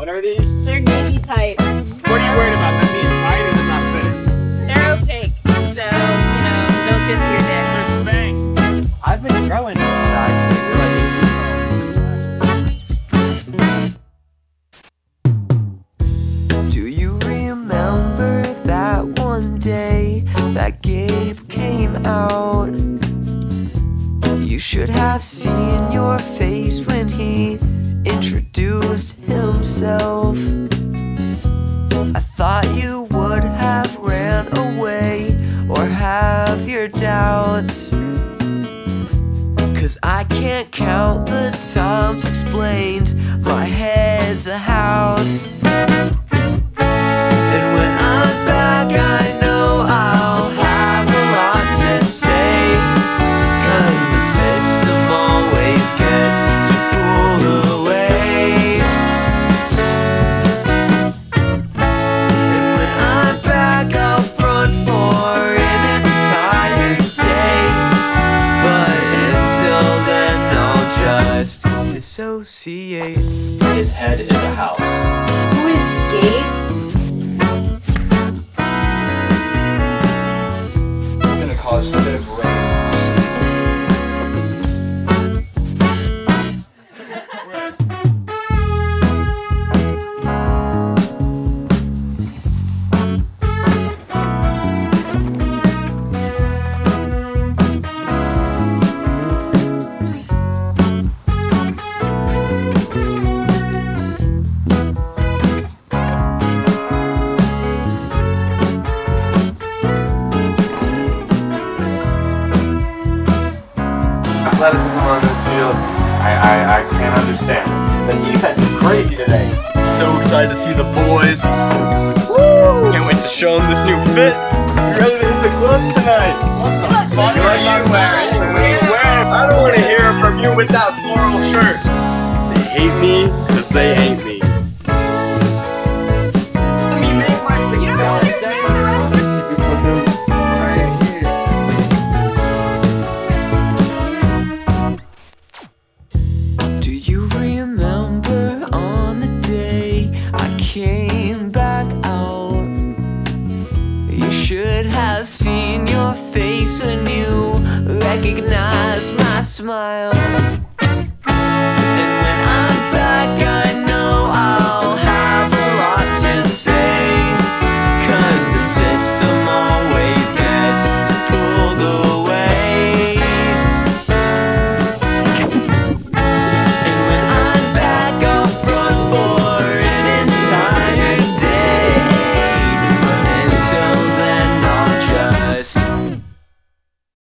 What are these? They're navy tights. What are you worried about? Them being tight and not fitting? They're opaque, so you know, don't get through there. They're Spanx. I've been growing size. Do you remember that one day that Gabe came out? You should have seen your face when he introduced himself. I thought you would have ran away or have your doubts. Cause I can't count the times explained, my head's a house. Dissociate. His head is a house. Who is Gabe? It's gonna cause Athleticism on this field, I, I, I can't understand. The defense is crazy today. So excited to see the boys. Can't wait to show them this new fit. You ready to hit the clubs tonight? What the are you wearing? I don't want to hear from you with that floral shirt. They hate me because they ain't seen your face when you recognize my smile.